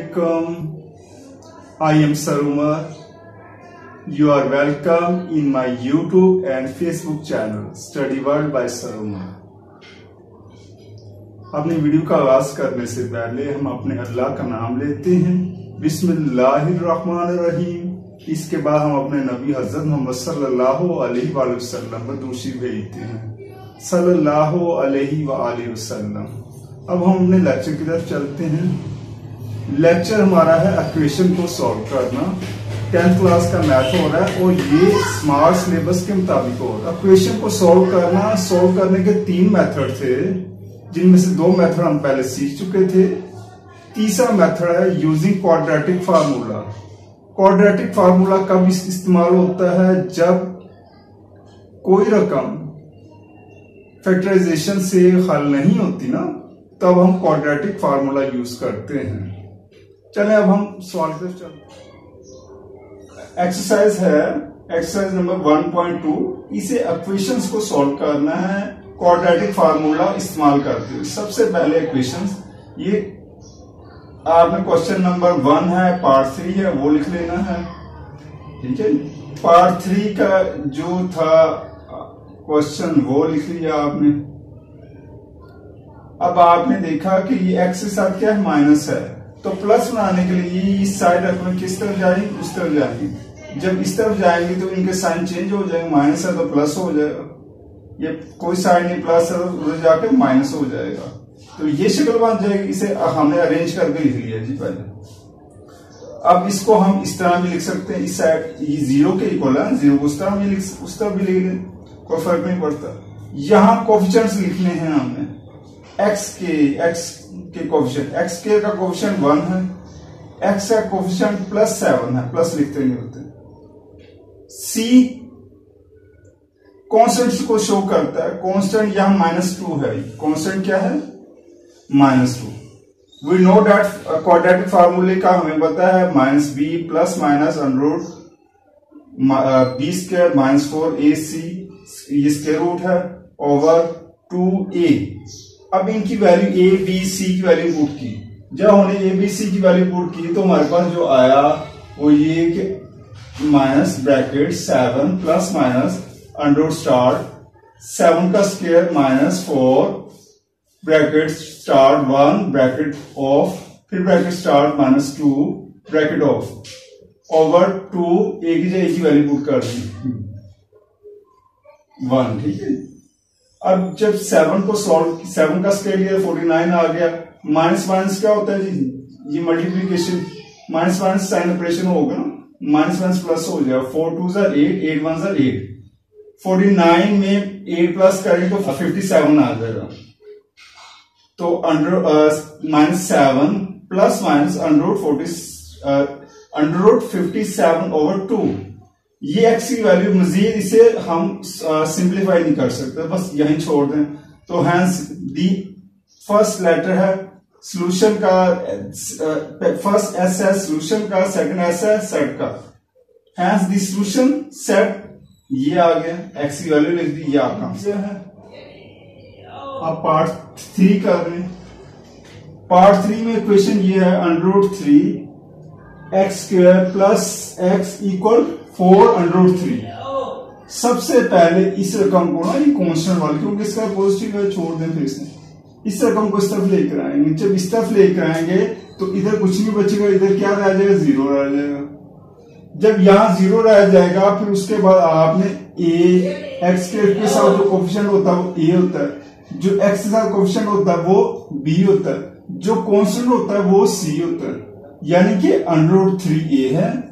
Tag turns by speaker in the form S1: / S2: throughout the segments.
S1: alaikum. I am Sir Umar. You are welcome in my YouTube and Facebook channel, Study World by Sir Umar. अपनी video का आगाज़ करने से पहले हम अपने अल्लाह का नाम लेते हैं बिस्मिल्लाहिर्रहमानिर्रहीम इसके बाद हम अपने नबी हज़रत मोहम्मद सल्लल्लाहु अलैहि वसल्लम पर दूसरी भेजते हैं सल्लल्लाहु अलैहि वसल्लम अब हम अपने लेक्चर की तरफ़ चलते हैं लेक्चर हमारा है इक्वेशन को सॉल्व करना। टेंथ क्लास का मैथ हो रहा है और ये स्मार्ट सिलेबस के मुताबिक हो रहा है। इक्वेशन को सॉल्व करना सॉल्व करने के तीन मेथड थे, जिनमें से दो मेथड हम पहले सीख चुके थे। तीसरा मेथड है using quadratic formula quadratic formula कब इस्तेमाल होता है? जब कोई रकम फैक्टराइजेशन से हल नहीं होती ना, तब हम क्वाड्रेटिक फार्मूला यूज़ करते हैं। चलें, अब हम सवाल की चलते एक्सरसाइज है एक्सरसाइज नंबर 1.2 इसे इक्वेशंस को सॉल्व करना है क्वाड्रेटिक फार्मूला इस्तेमाल करते हुए। सबसे पहले इक्वेशंस ये आपने क्वेश्चन नंबर वन है पार्ट थ्री है, वो लिख लेना है। ठीक है? पार्ट थ्री का जो था क्वेश्चन वो लिख लिया आपने। अब आपने देखा कि ये एक्स के साथ क्या है माइनस है? तो प्लस में आने के लिए इस साइड रखना किस तरफ़ जाएँगे? उस तरफ़ जाएँगे। जब इस तरफ़ जाएँगे तो इनके साइन चेंज हो जाएँगे। माइनस है तो प्लस हो जाएगा ये कोई साइन नहीं प्लस है तो उधर जाके माइनस हो जाएगा। तो ये शक्ल बन जाएगी। इसे हमने अरेंज करके लिख लिया जी पहले अब इसको हम इस तरह भी लिख सकते हैं। इस साइड ये ज़ीरो के इक्वल है। ज़ीरो को उस तरह भी लिख, उस तरह भी लिख कोई फ़र्क नहीं पड़ता। यहाँ कोफिशंट्स लिखने हैं हमने। एक्स के एक्स के कोफिशियंट एक्स के का कोफिशियंट वन है एक्स का कोफिशियंट प्लस सेवन है प्लस लिखते नहीं होते। सी कॉन्स्टेंट को शो करता है कॉन्स्टेंट यहाँ माइनस टू है कॉन्स्टेंट क्या है? Minus two we know that quadratic फार्मूले का हमें पता है minus b plus minus under root b square minus four a c ये स्क्र रूट है ओवर टू ए अब इनकी वैल्यू ए बी सी की वैल्यू पुट की। जब हमने ए बी सी की वैल्यू पुट की तो हमारे पास जो आया, वो ये minus bracket seven plus minus under star seven का square minus four bracket star one bracket of फिर bracket star minus two bracket of over two a की जगह की वैल्यू पुट कर दी। वन ठीक है? अब जब सेवन को सॉल्व सेवन का स्केल लिया फोर्टी नाइन आ गया माइनस माइनस क्या होता है जी? ये multiplication minus minus sign operation होगा ना? माइनस माइनस प्लस हो जाएगा। फोर टू जार एट एट वन जार एट फोर्टी नाइन में एट प्लस करें तो फिफ्टी सेवन आ जाएगा। तो under minus seven plus minus under forty under fifty seven over two ये एक्स की वैल्यू मजीद इसे हम सिंप्लीफाई नहीं कर सकते, बस यहीं छोड़ दें। तो हैंस दी फ़र्स्ट लेटर है सोल्यूशन का फ़र्स्ट एस है सोल्यूशन का सेकंड एस है सेट का। हैंस दी सोल्यूशन सेट ये आ गया। एक्स की वैल्यू लिख दी, ये आपका है। अब पार्ट थ्री कर रहे हैं पार्ट थ्री में क्वेश्चन ये है under three x square plus x equal four under three सबसे पहले इस रकम को ना ये कॉन्स्टेंट वाले क्योंकि इसका पॉजिटिव है छोड़ दें फिर से इस रकम को इस तरफ़ लेकर आएँगे। जब इस तरफ़ लेकर आएँगे तो इधर कुछ नहीं बचेगा इधर क्या रह जाएगा? ज़ीरो रह जाएगा। जब यहाँ ज़ीरो रह जाएगा फिर उसके बाद आपने ए एक्स के साथ जो कोफिशियंट होता है वो ए होता है। जो एक्स के साथ कोफिशियंट होता है वो बी होता है। जो कॉन्स्टेंट होता है वो सी होता है। यानी कि अंडर थ्री ए है।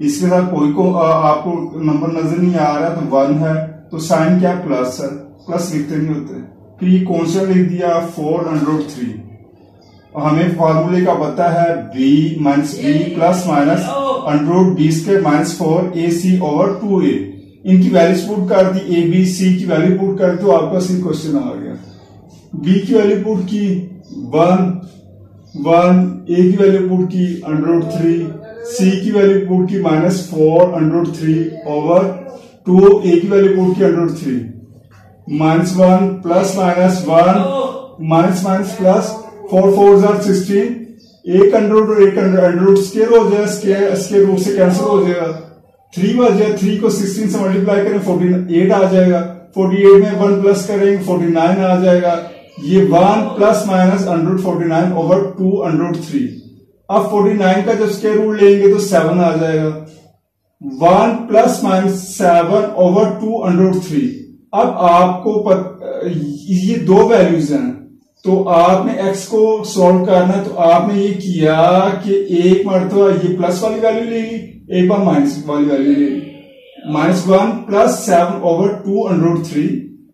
S1: इसके साथ कोई को आ, आपको नंबर नज़र नहीं आ रहा तो वन है तो साइन क्या प्लस है। प्लस लिखते नहीं होते। फिर ये कॉन्स्टेंट लिख दिया फोर अंडर थ्री। हमें फॉर्मूले का पता है b minus b plus minus under b square minus four a c over two a इनकी वैल्यूज़ पुट कर दी ए बी सी की वैल्यू पुट कर तो आपका सी क्वेश्चन आ गया। बी की वैल्यू पुट की वन वन ए की वैल्यू पुट की अंडर थ्री। सी की वैल्यू पुट की minus four under three over two A की वैल्यू पुट की under three minus one plus minus one minus minus plus four four jar sixteen एक under root एक under root square हो जाएगा square square से cancel हो जाएगा. Three बच जाए थ्री को सिक्सटीन से मल्टीप्लाई करें फोर्टी एट आ जाएगा. फोर्टी एट में वन प्लस करेंगे फोर्टी नाइन आ जाएगा. ये one plus minus under forty nine over two under three अब फोर्टी नाइन का जब स्केयर रूट लेंगे तो सेवन आ जाएगा। One plus minus seven over two under three अब आपको पत, ये दो वैल्यूज़ हैं। तो आपने x को सॉल्व करना तो आपने ये किया कि एक मरतबा ये प्लस वाली वैल्यू लेगी एक बार माइनस वाली वैल्यू लेगी minus one plus seven over two under three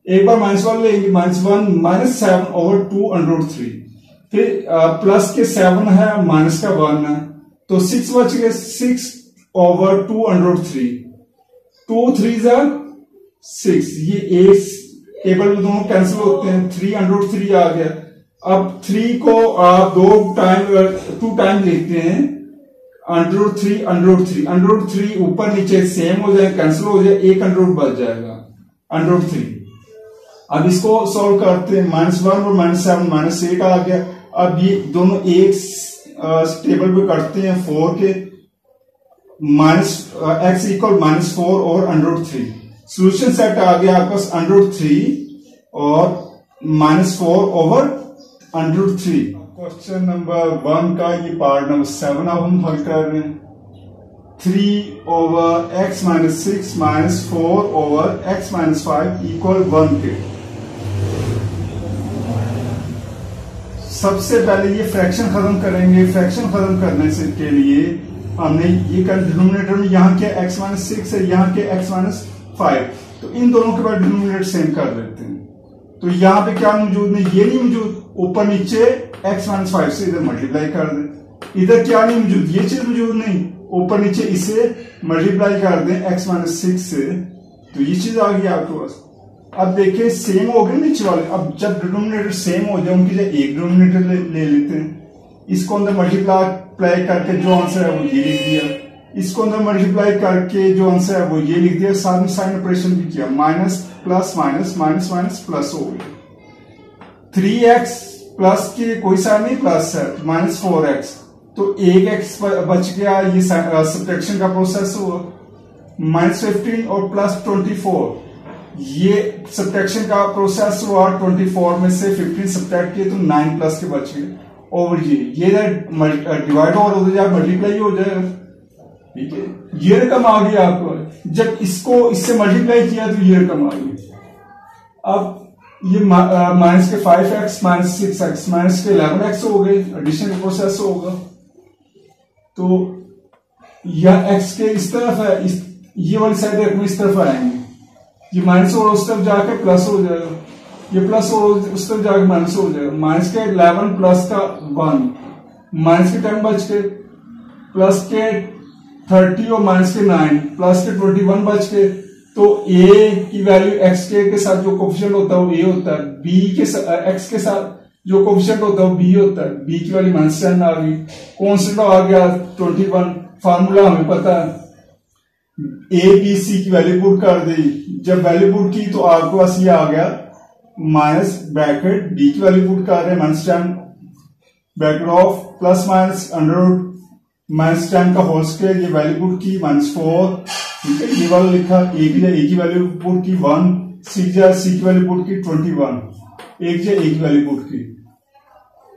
S1: एक बार माइनस वन लेंगे minus one minus seven over two under three फिर प्लस के सेवन है माइनस का वन है। तो सिक्स बच गए six over two under three two three six ये एक टेबल में दोनों कैंसिल होते हैं। थ्री अंडर थ्री आ गया। अब थ्री को आप दो टाइम टू टाइम लिखते हैं। Under three under three under three ऊपर नीचे सेम हो जाए कैंसिल हो जाए, एक अंडर बच जाएगा। अंडर थ्री अब इसको सॉल्व करते हैं। माइनस वन और माइनस सेवन माइनस एट आ गया। अब ये दोनों एक टेबल पे करते हैं फोर के minus x equal minus four और अंडर थ्री सोल्यूशन सेट आ गया आपके पास अंडर थ्री और minus four over under three question number one का ये पार्ट नंबर सेवन अब हम हल कर रहे हैं. Three over x minus six minus four over x minus five equal one के. सबसे पहले ये फ्रैक्शन खत्म करेंगे। फ्रैक्शन खत्म करने से के लिए हमने ये डिनोमिनेटर में यहाँ के एक्स माइनस सिक्स है, यहाँ के एक्स माइनस फाइव तो इन दोनों के बाद डिनोमिनेटर सेम कर देते हैं। तो यहाँ पे क्या मौजूद नहीं, ये नहीं मौजूद। ऊपर नीचे एक्स माइनस फाइव से इधर मल्टीप्लाई कर दे। इधर क्या नहीं मौजूद, ये चीज़ मौजूद नहीं। ऊपर नीचे इसे मल्टीप्लाई कर दे एक्स माइनस सिक्स से। तो ये चीज़ आ गई आपके पास। अब देखिए सेम हो गए नीचे वाले। अब जब डिनोमिनेटर सेम हो जाए उनकी जगह एक डिनोमिनेटर ले, ले लेते हैं। इसको अंदर मल्टीप्लाई करके जो आंसर है वो ये लिख दिया। इसको अंदर मल्टीप्लाई करके जो आंसर है वो ये लिख दिया। साथ में साइन ऑपरेशन भी किया। Minus plus minus minus minus plus हो गया। थ्री एक्स प्लस के कोई साइन नहीं प्लस है। माइनस फोर एक्स तो एक एक्स बच गया। ये सब्ट्रैक्शन का प्रोसेस हुआ। माइनस फिफ्टीन और प्लस ट्वेंटी फोर ये सब्ट्रैक्शन का प्रोसेस हुआ ट्वेंटी फोर में से फिफ्टीन सब्ट्रैक्ट किए तो नाइन प्लस के बच गए। और ये ये डिवाइड और हो जाए मल्टीप्लाई हो जाएगा ठीक है? ये रकम आ गई आपको। जब इसको, इससे मल्टीप्लाई किया तो ये रकम आ गई अब ये माइनस के five x minus six x minus के इलेवन एक्स हो गए एडिशन प्रोसेस होगा। तो यह एक्स के इस तरफ़ है, इस, ये वाली साइड इस तरफ़ आएँगे। ये माइनस और उस तरफ़ जाकर प्लस हो जाएगा। ये प्लस और उस तरफ़ जाकर माइनस हो जाएगा। माइनस के इलेवन प्लस का वन माइनस के टेन बच के। प्लस के थर्टी और माइनस के नाइन प्लस के ट्वेंटी वन बच के। तो ए की वैल्यू एक्स के के साथ जो कोफिशियंट होता है वो ए होता है। बी के एक्स के साथ जो कोफिशियंट होता है वो बी होता है। बी की वैल्यू माइनस टेन आ गई। कॉन्स्टेंट आ गया ट्वेंटी वन फार्मूला हमें पता है। ए बी सी की वैल्यू पुट कर दी। जब वैल्यू पुट की तो आपके पास ये आ गया। माइनस ब्रैकेट बी की वैल्यू पुट कर रहे minus ten bracket of plus minus under minus ten का होल स्क्वायर ये वैल्यू पुट की माइनस फोर ठीक है? ये वाला लिखा। ए की ए की वैल्यू पुट की वन सी जा सी की वैल्यू पुट की ट्वेंटी वन एक जो की वैल्यू पुट की।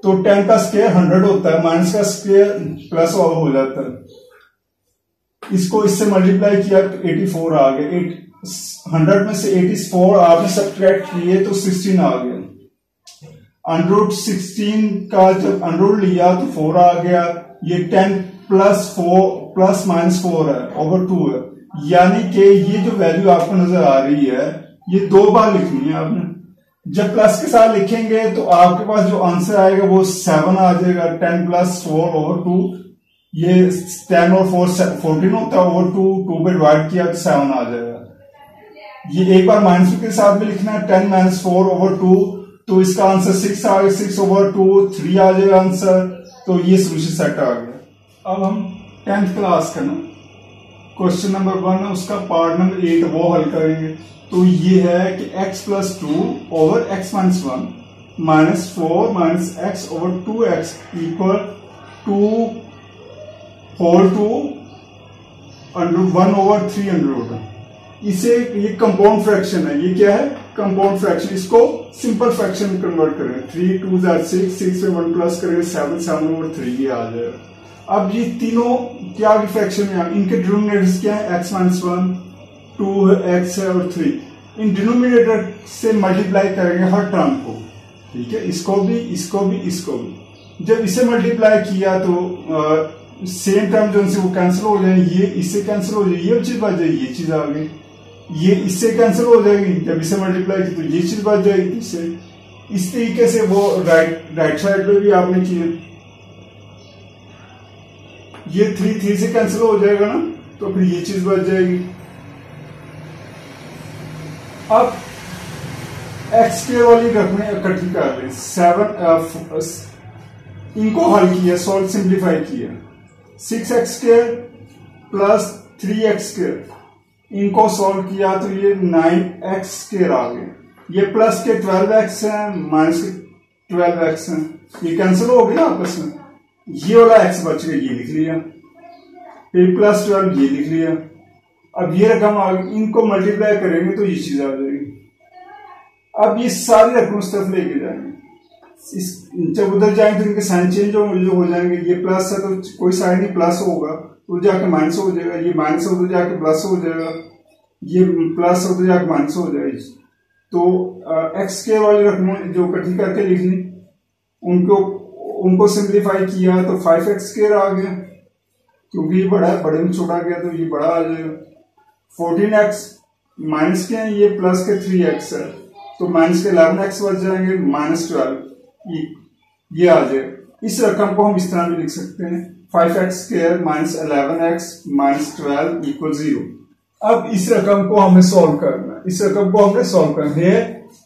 S1: तो टेन का स्क्वायर हंड्रेड होता है। माइनस का स्क्वायर प्लस और हो जाता है। इसको इससे मल्टीप्लाई किया तो एटी फोर आ गया। एट हंड्रेड में से एटी फोर आपने सब्ट्रैक्ट किए तो सिक्सटीन आ गया। अंडरूट सिक्सटीन का जब अंडरूट लिया तो फोर आ गया। ये ten plus four plus minus four है ओवर टू है। यानी कि ये जो वैल्यू आपको नज़र आ रही है, ये दो बार लिखनी है आपने। जब प्लस के साथ लिखेंगे तो आपके पास जो आंसर आएगा, वो सेवन आ जाएगा। Ten plus four over two ये टेन और फोर फोर्टीन होता है ओवर टू टू पे डिवाइड किया तो सेवन आ जाएगा। ये एक बार माइनस के साथ भी लिखना है ten minus four over two तो इसका आंसर सिक्स आ गया सिक्स ओवर टू थ्री आ जाएगा आंसर तो ये सोल्यूशन सेट आ गया। अब हम टेंथ क्लास का ना क्वेश्चन नंबर वन है, उसका पार्ट नंबर एट वो हल करेंगे। तो ये है कि x plus two over x minus one minus four minus x over two x equal to whole two under one over three under इसे ये कंपाउंड फ्रैक्शन है। ये क्या है? कंपाउंड फ्रैक्शन इसको सिंपल फ्रैक्शन में कन्वर्ट करें। थ्री टू जार सिक्स सिक्स से वन प्लस करेंगे सेवन सेवन ओवर थ्री ये आ जाएगा। अब ये तीनों, क्या फ्रैक्शन में इनके डिनोमिनेटर्स क्या है? X minus one two x है और थ्री इन डिनोमिनेटर से मल्टीप्लाई करेंगे हर टर्म को। ठीक है? इसको भी इसको भी इसको भी। जब इसे मल्टीप्लाई किया तो सेम टर्म जो वो कैंसिल हो जाए, ये इससे कैंसिल हो जाए, ये चीज़ बच जाएगी, ये चीज़ आ गई ये इससे कैंसिल हो जाएगी, जब इसे मल्टीप्लाई की तो ये चीज़ बच जाएगी इससे। इस तरीके से वो राइट राइट साइड पे भी आपने किए ये थ्री थ्री से कैंसिल हो जाएगा ना तो फिर ये चीज़ बच जाएगी। अब एक्स के वाली रकमें इकट्ठी कर लें सेवन इनको हल किया सॉल्व सिंप्लीफाई किया। Six x square plus three x square इनको सॉल्व किया तो ये नाइन एक्स स्क्र आ गए। ये प्लस के ट्वेल्व एक्स है, माइनस के ट्वेल्व एक्स है। ये कैंसिल हो गया आपस में। ये वाला एक्स बच गया, ये लिख लिया। फिर प्लस ट्वेल्व, ये लिख लिया। अब ये रकम आ गई। इनको मल्टीप्लाई करेंगे तो ये चीज़ आ जाएगी। अब ये सारी रकम उस तरफ़ लेके जाएँगे। जब उधर जाएँगे तो इनके साइन चेंज हो, हो जाएँगे ये प्लस है तो कोई साइन ही प्लस होगा। तो जाके माइनस हो जाएगा ये माइनस उधर जाके प्लस हो जाएगा ये प्लस उधर जाके माइनस हो जाएगी। तो एक्स के वाले रकम जो इकट्ठी करके लिखनी उनको उनको सिंप्लीफाई किया तो फाइव एक्स स्केयर आ गया। क्योंकि ये बड़ा बड़े में छोटा गया तो ये बड़ा आ जाएगा। फोर्टीन एक्स माइनस के ये प्लस के थ्री एक्स है। तो माइनस के इलेवन एक्स बच जाएँगे माइनस ट्वेल्व ये आ जाए। इस रकम को हम इस तरह भी लिख सकते हैं। Five x square minus eleven x minus twelve equal zero अब इस रकम को हमें सॉल्व करना है। इस रकम को हमने सॉल्व करना है।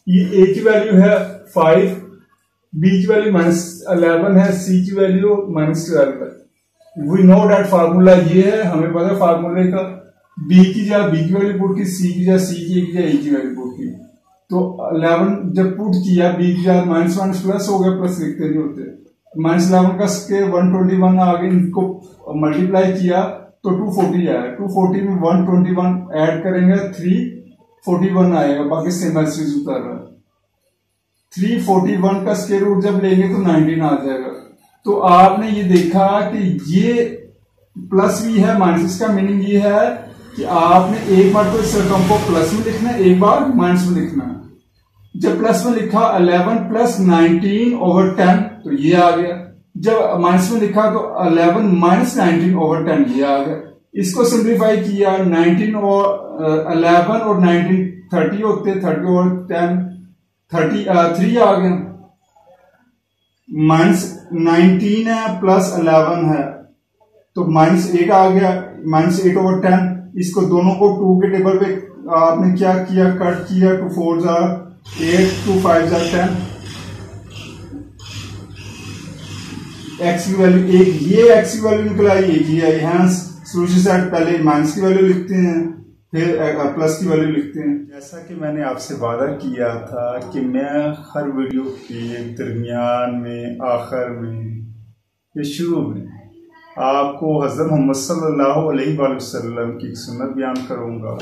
S1: ये ए की वैल्यू है फाइव बी की वैल्यू माइनस अलेवन है सी की वैल्यू माइनस ट्वेल्व है। वी नो डेट फार्मूला ये है। हमें पता है फार्मूले का बी की जगह बी की वैल्यू पुट की सी की जगह सी की जगह ए की वैल्यू पुट की। तो इलेवन जब पुट किया बी की जगह माइनस माइनस प्लस हो गया प्लस लिखते नहीं होते माइनस इलेवन का स्केयर वन ट्वेंटी वन आ गए इनको मल्टीप्लाई किया तो टू फोर्टी आया। टू फोर्टी में वन ट्वेंटी वन एड करेंगे थ्री फोर्टी वन आएगा। बाकी सेम एसिस उतर रहा है। थ्री फोर्टी वन का स्केयर रूट जब लेंगे तो नाइनटीन आ जाएगा। तो आपने ये देखा कि ये प्लस भी है माइनस का मीनिंग ये है कि आपने एक बार तो इस रकम को प्लस में लिखना है, एक बार माइनस में लिखना है। जब प्लस में लिखा 11 प्लस नाइनटीन ओवर टेन तो ये आ गया। जब माइनस में लिखा तो 11 माइनस नाइनटीन ओवर टेन ये आ गया। इसको सिंप्लीफाई किया 19 और इलेवन और 19 30 होते 30 और 10 30 थ्री आ गया। माइनस 19 है प्लस 11 है। तो माइनस एट आ गया माइनस एट ओवर टेन इसको दोनों को टू के टेबल पे आपने क्या किया कट किया two four jar eight two five ten x की वैल्यू एक, ये एक्स की वैल्यू निकल आई एक आई। सेट पहले माइनस की वैल्यू लिखते हैं, फिर प्लस की वैल्यू लिखते हैं। जैसा कि मैंने आपसे वादा किया था कि मैं हर वीडियो के दरमियान में, आखिर में, या शुरू में, आपको हज़रत मोहम्मद सल्लल्लाहु अलैहि वसल्लम की सुन्नत बयान करूँगा।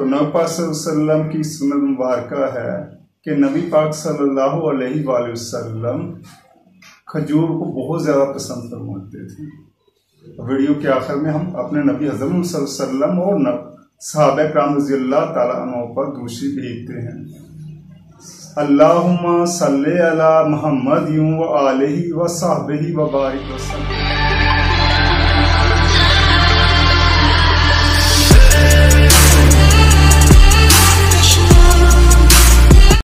S1: तो नबी वसल्लम की सुन मुबारक है कि नबी पाक सल्लल्लाहु अलैहि वसल्लम खजूर को बहुत ज़्यादा पसंद फरमाते थे। वीडियो के आखिर में हम अपने नबी हजम वसल्लम और साहब कराम रज़ी अल्लाह तला पर गुशी भेजते हैं। अल्लाहुम्मा सल अला मोहम्मद यूँ व आल ही व साहब ही वबारिक वसल्लम